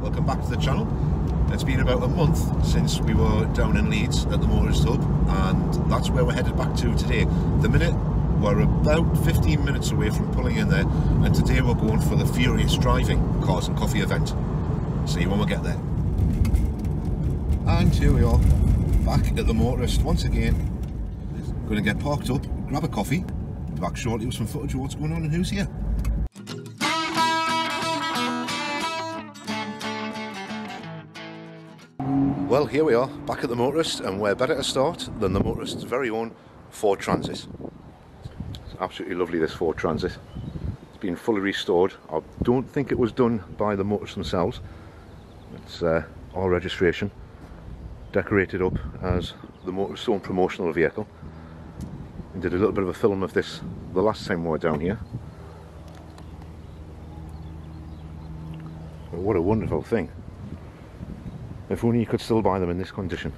Welcome back to the channel. It's been about a month since we were down in Leeds at the Motorist Hub and that's where we're headed back to today. The minute we're about 15 minutes away from pulling in there and today we're going for the Furious Driving Cars and Coffee event. See you when we get there. And here we are, back at the Motorist once again. Going to get parked up, grab a coffee, back shortly with some footage of what's going on and who's here. Well, here we are, back at the Motorist, and where better to start than the Motorist's very own Ford Transit. It's absolutely lovely, this Ford Transit. It's been fully restored. I don't think it was done by the Motorists themselves. It's uh, all registration, decorated up as the Motorist's own promotional vehicle. And did a little bit of a film of this the last time we were down here. But what a wonderful thing. If only you could still buy them in this condition.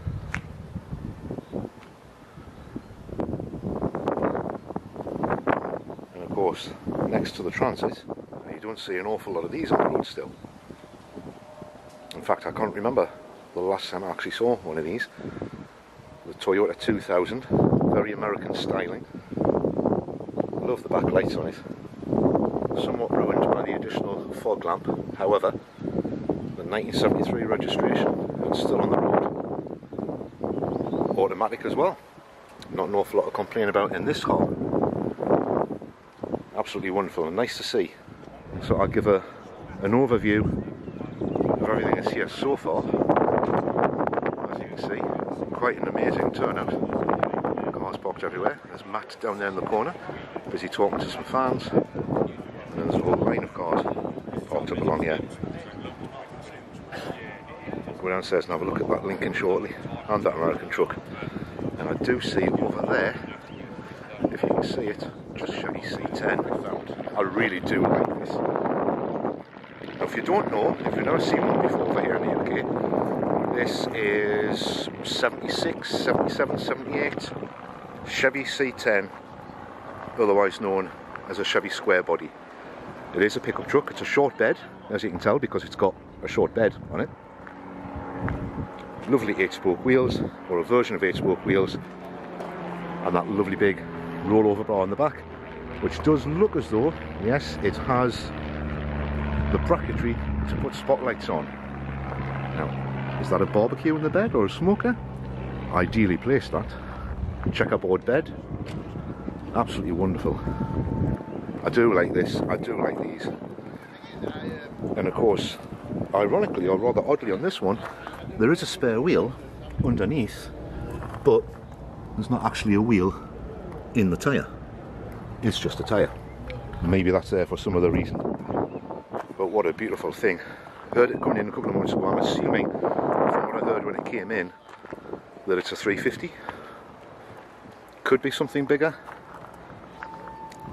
And of course, next to the Transit, you don't see an awful lot of these on the road still. In fact, I can't remember the last time I actually saw one of these. The Toyota 2000, very American styling. Love the backlights on it. Somewhat ruined by the additional fog lamp, however, 1973 registration and still on the road. Automatic as well. Not an awful lot to complain about in this car. Absolutely wonderful and nice to see. So I'll give a, an overview of everything that's here so far. As you can see, quite an amazing turnout. Cars parked everywhere. There's Matt down there in the corner, busy talking to some fans. And there's a whole line of cars parked up along here go downstairs and have a look at that Lincoln shortly and that American truck. And I do see over there, if you can see it, just Chevy C10 I found. I really do like this. Now if you don't know, if you've never seen one before over here in the UK, this is 76, 77, 78 Chevy C10, otherwise known as a Chevy square body. It is a pickup truck, it's a short bed, as you can tell, because it's got a short bed on it lovely 8-spoke wheels, or a version of 8-spoke wheels, and that lovely big rollover bar on the back, which does look as though, yes, it has the bracketry to put spotlights on. Now, is that a barbecue in the bed or a smoker? Ideally placed that. Checkerboard bed, absolutely wonderful. I do like this, I do like these. And of course, ironically, or rather oddly on this one, there is a spare wheel underneath, but there's not actually a wheel in the tyre. It's just a tyre. Maybe that's there for some other reason. But what a beautiful thing. Heard it coming in a couple of months ago. I'm assuming, from what I heard when it came in, that it's a 350. Could be something bigger.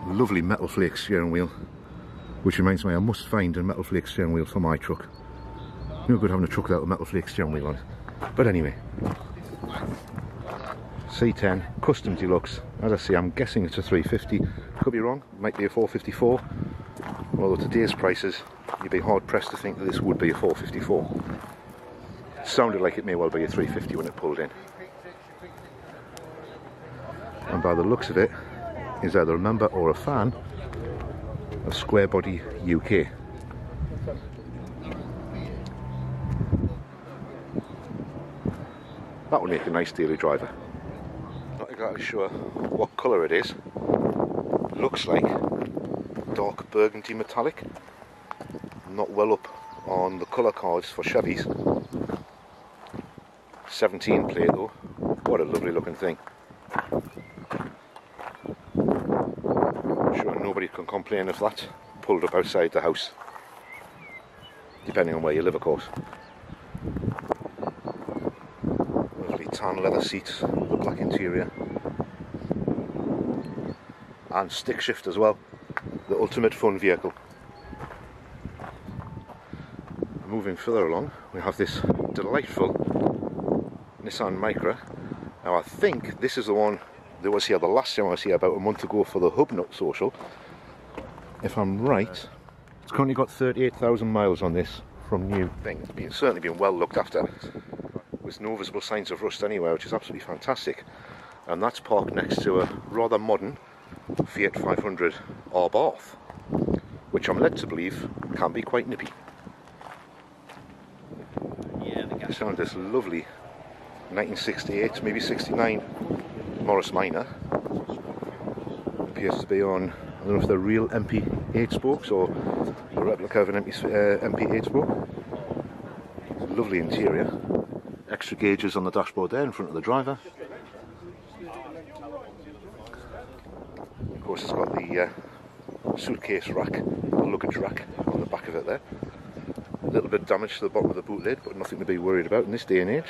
Lovely metal flake steering wheel. Which reminds me, I must find a metal flake steering wheel for my truck. No good having a truck without a metal flake steering wheel on. But anyway, C10, custom deluxe. As I say, I'm guessing it's a 350. Could be wrong, might be a 454. Although today's prices, you'd be hard pressed to think that this would be a 454. Sounded like it may well be a 350 when it pulled in. And by the looks of it, is either a member or a fan of Square Body UK. That would make a nice daily driver. Not exactly sure what colour it is. Looks like dark burgundy metallic. Not well up on the colour cards for Chevys. 17 plate though. What a lovely looking thing. I'm sure nobody can complain if that pulled up outside the house. Depending on where you live of course. Tan leather seats, the black interior and stick shift as well the ultimate fun vehicle moving further along we have this delightful Nissan Micra now I think this is the one that was here the last time I was here about a month ago for the hub Hubnut social if I'm right it's currently got 38,000 miles on this from new. Thing. It's been, certainly been well looked after with no visible signs of rust anywhere, which is absolutely fantastic. And that's parked next to a rather modern Fiat 500 Abarth, which I'm led to believe can be quite nippy. Yeah, the gas. This lovely 1968, maybe 69 Morris Minor. Appears to be on, I don't know if they're real MP8 spokes or a replica of an MP, uh, MP8 spoke. Lovely interior. Extra gauges on the dashboard there in front of the driver. Of course, it's got the uh, suitcase rack, the luggage rack on the back of it there. A little bit of damage to the bottom of the boot lid, but nothing to be worried about in this day and age.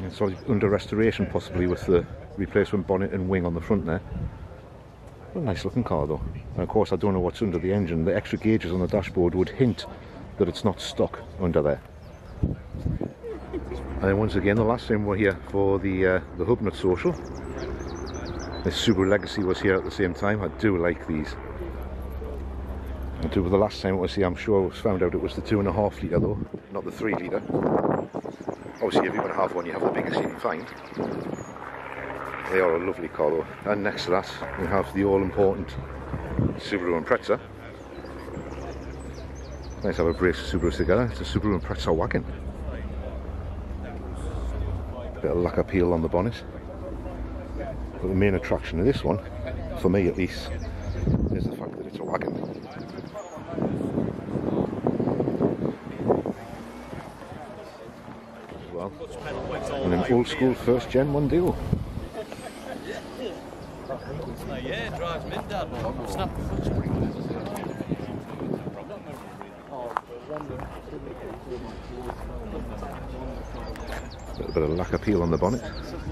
It's under restoration, possibly with the replacement bonnet and wing on the front there. What a nice looking car, though. And of course, I don't know what's under the engine. The extra gauges on the dashboard would hint that it's not stock under there. And then once again, the last time we're here for the uh, the Hubnut Social. The Subaru Legacy was here at the same time. I do like these. I do. The last time I was here, I'm sure I found out it was the two and a half litre though, not the three litre. Obviously, if you're going to have one, you have the biggest you can find. They are a lovely car though. And next to that, we have the all-important Subaru Impreza. To have a brace of Subarus together. It's a Subaru Impreza wagon. Bit of lacquer peel on the bonnet. But the main attraction of this one, for me at least, is the fact that it's a wagon. Well. And an old school first gen Mondeo. Oh, yeah, drives me, Dad. Snap the spring. A little bit of lacquer peel on the bonnet.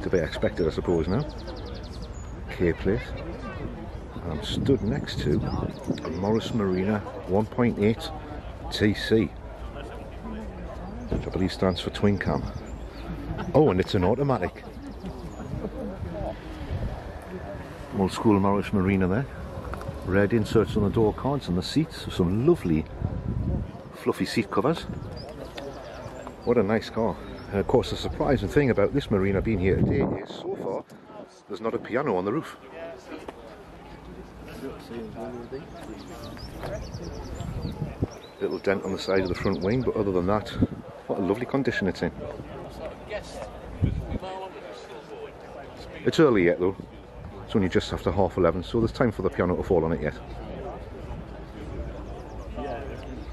To be expected, I suppose, now. K plate. And I'm stood next to a Morris Marina 1.8 TC, which I believe stands for twin cam. Oh, and it's an automatic. Old school Morris Marina there. Red inserts on the door cards and the seats. Some lovely fluffy seat covers. What a nice car. And of course the surprising thing about this Marina being here today is so far there's not a piano on the roof. Little dent on the side of the front wing, but other than that, what a lovely condition it's in. It's early yet though. It's only just after half eleven, so there's time for the piano to fall on it yet.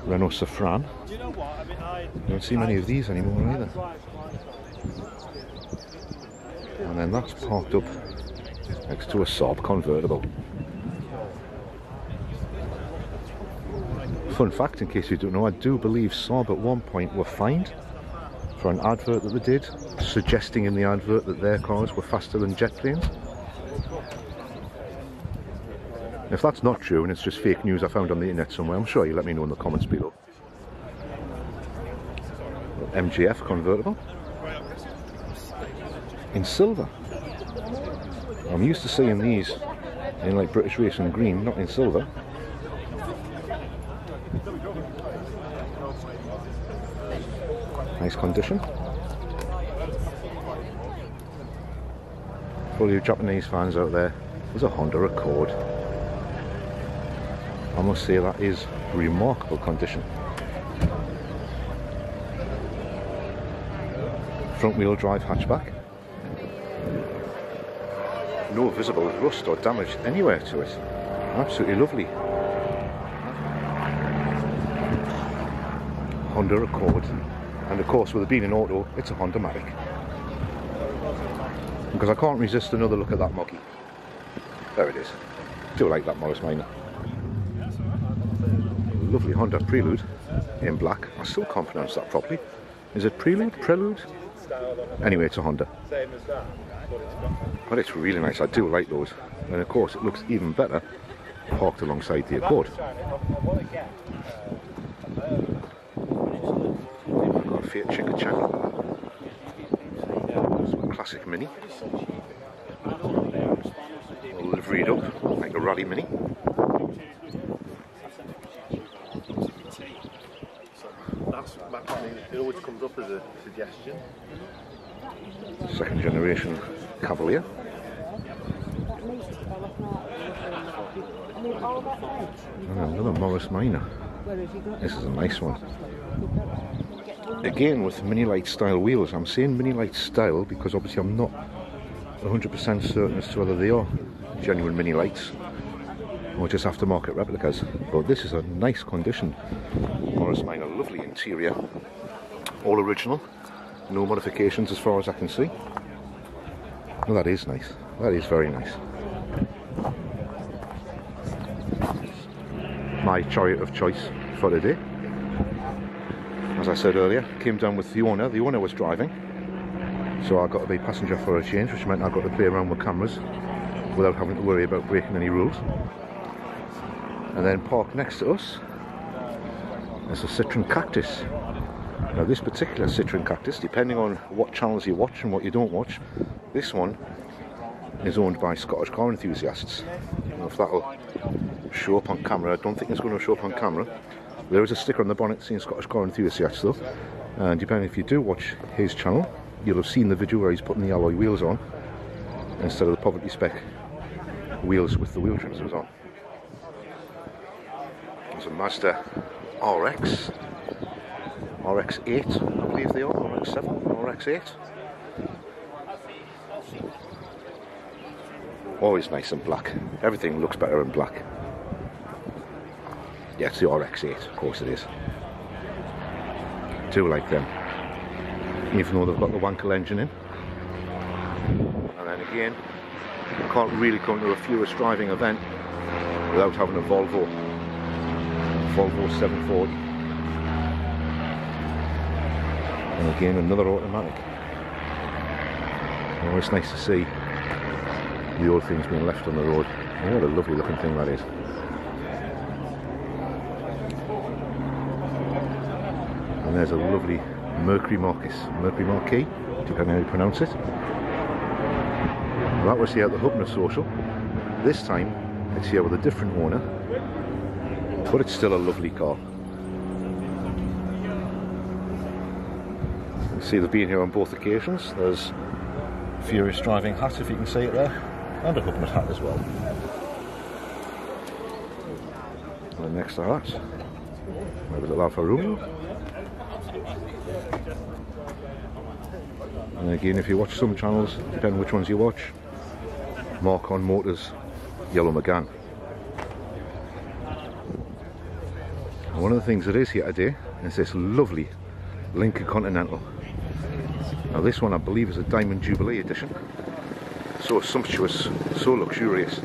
Renault Safrane. You know what? I mean, I. Don't see many of these anymore either. And then that's parked up next to a Saab convertible. Fun fact, in case you don't know, I do believe Saab at one point were fined for an advert that they did, suggesting in the advert that their cars were faster than jet planes. If that's not true and it's just fake news I found on the internet somewhere, I'm sure you'll let me know in the comments below. MGF convertible in silver. I'm used to seeing these in like British Racing green, not in silver. Nice condition. For all you Japanese fans out there, there's a Honda Accord. Must say that is remarkable condition. Front wheel drive hatchback. No visible rust or damage anywhere to it. Absolutely lovely. Honda Accord. And of course with it being an auto, it's a Honda Matic. Because I can't resist another look at that monkey. There it is. Do like that Morris Minor lovely Honda Prelude in black. I still can't pronounce that properly. Is it Prelude? Prelude? Anyway, it's a Honda. But it's really nice. I do like those. And of course, it looks even better parked alongside the Accord. I've got a Fiat. Some classic Mini. Liveried up like a Rally Mini. always matches me. It always comes up as a suggestion. Second generation Cavalier. Oh, and another Morris Minor. This is a nice one. Again with Minilite style wheels. I'm saying Minilite style because obviously I'm not 100% certain as to whether they are genuine Minilites or just aftermarket replicas. But this is a nice condition. Morris Minor, lovely interior, all original, no modifications as far as I can see. Well, that is nice. That is very nice. My chariot of choice for today. As I said earlier, came down with the owner. The owner was driving, so I got to be passenger for a change, which meant I got to play around with cameras without having to worry about breaking any rules. And then parked next to us is a Citroën Cactus. Now this particular Citroën Cactus, depending on what channels you watch and what you don't watch, this one is owned by Scottish car enthusiasts. If that'll show up on camera. I don't think it's going to show up on camera. There is a sticker on the bonnet saying Scottish car enthusiasts though. And depending if you do watch his channel, you'll have seen the video where he's putting the alloy wheels on instead of the poverty spec wheels with the wheel trims was on. It's a Mazda RX, RX-8 I believe they are, RX-7, RX-8. Always nice and black. Everything looks better in black. Yeah, it's the RX-8, of course it is. Do like them. Even though they've got the Wankel engine in. And then again, you can't really come to a Furious driving event without having a Volvo. Volvo 740. And again, another automatic. Always nice to see the old things being left on the road. What a lovely looking thing that is. And there's a lovely Mercury Marquis, Mercury Marquis, depending on how you pronounce it. That was here at the Hubnut Social. This time it's here with a different owner, but it's still a lovely car. You see they've been here on both occasions. There's Furious driving hat, if you can see it there, and a Hubnut hat as well. And next to that, maybe the Alfa Romeo. And again, if you watch some channels, depending which ones you watch, Mark on Motors Yellow Megane. One of the things that is here today is this lovely Lincoln Continental. Now this one I believe is a Diamond Jubilee edition. So sumptuous, so luxurious. I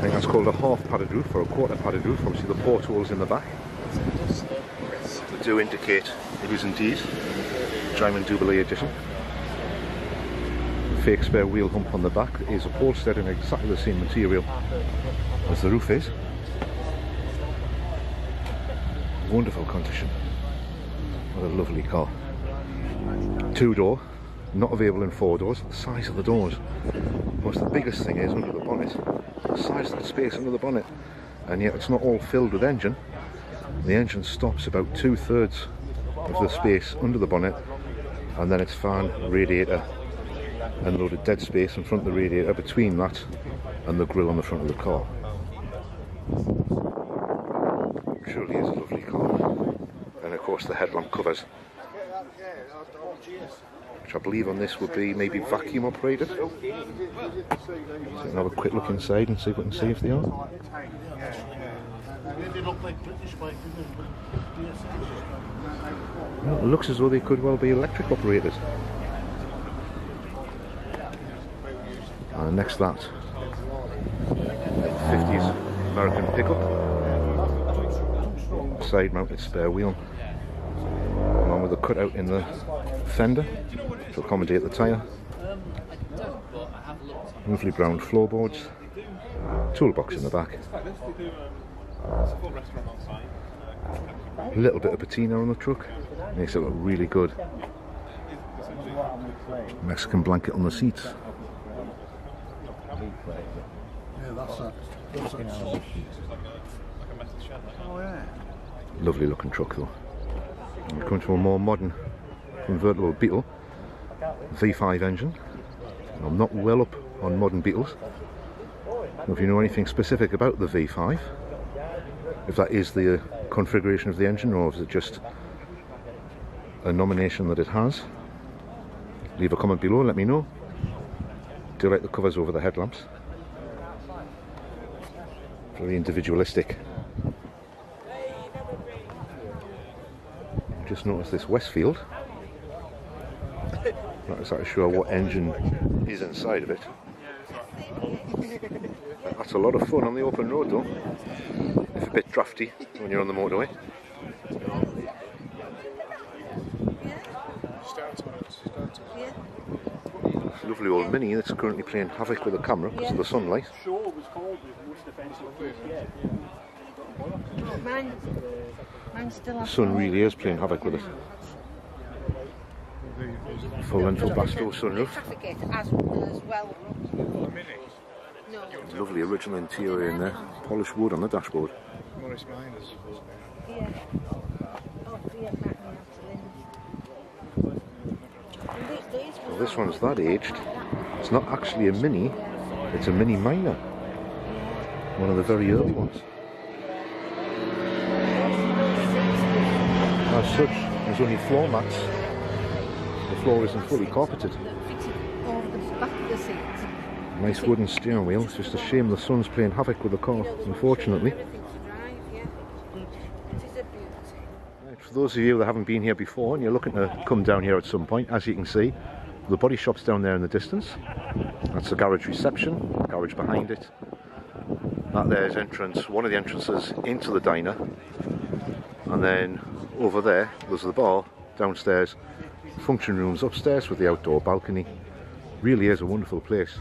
think that's called a half padded roof or a quarter padded roof. Obviously the portholes in the back that do indicate it is indeed Diamond Jubilee edition fake spare wheel hump on the back is upholstered in exactly the same material as the roof is. Wonderful condition. What a lovely car. Two door, not available in four doors. The size of the doors. What's the biggest thing is under the bonnet. The size of the space under the bonnet. And yet it's not all filled with engine. The engine stops about two thirds of the space under the bonnet and then it's fan, radiator and a load of dead space in front of the radiator between that and the grille on the front of the car. Truly is a lovely car. And of course the headlamp covers, which I believe on this would be maybe vacuum operated. So we can have a quick look inside and see if we can see if they are. Well, it looks as though they could well be electric operated. And next to that, 50s American pickup, side mounted spare wheel, along with a cutout in the fender to accommodate the tyre. Lovely brown floorboards, toolbox in the back. A little bit of patina on the truck, makes it look really good. Mexican blanket on the seats. Yeah, that's that. That's that. Oh, Lovely looking truck though. We're coming to a more modern convertible Beetle V5 engine. I'm not well up on modern Beetles. If you know anything specific about the V5, if that is the uh, configuration of the engine or is it just a nomination that it has, leave a comment below, let me know. Do like the covers over the headlamps? Very individualistic. Just noticed this Westfield. Not exactly sure what engine is inside of it. That's a lot of fun on the open road though. It's a bit drafty when you're on the motorway. Lovely old Mini that's currently playing havoc with the camera because of the sunlight. Mine, mine The sun really is playing havoc with it. Full length Webasto oh, sunroof. traffic gate as, as well. No. Lovely original interior in there. Polished wood on the dashboard. Morris Minors, wasn't? Yeah. Oh, yeah, that one And these, these Well, this one's that aged. It's not actually a Mini, it's a Mini Minor. One of the very early ones. As such, there's only floor mats. The floor isn't fully carpeted. Nice wooden steering wheel. It's just a shame the sun's playing havoc with the car, unfortunately. Right, For those of you that haven't been here before and you're looking to come down here at some point, as you can see, the body shop's down there in the distance. That's the garage reception, garage behind it. That there's entrance, one of the entrances into the diner. And then over there, there's the bar downstairs, function rooms upstairs with the outdoor balcony. Really is a wonderful place.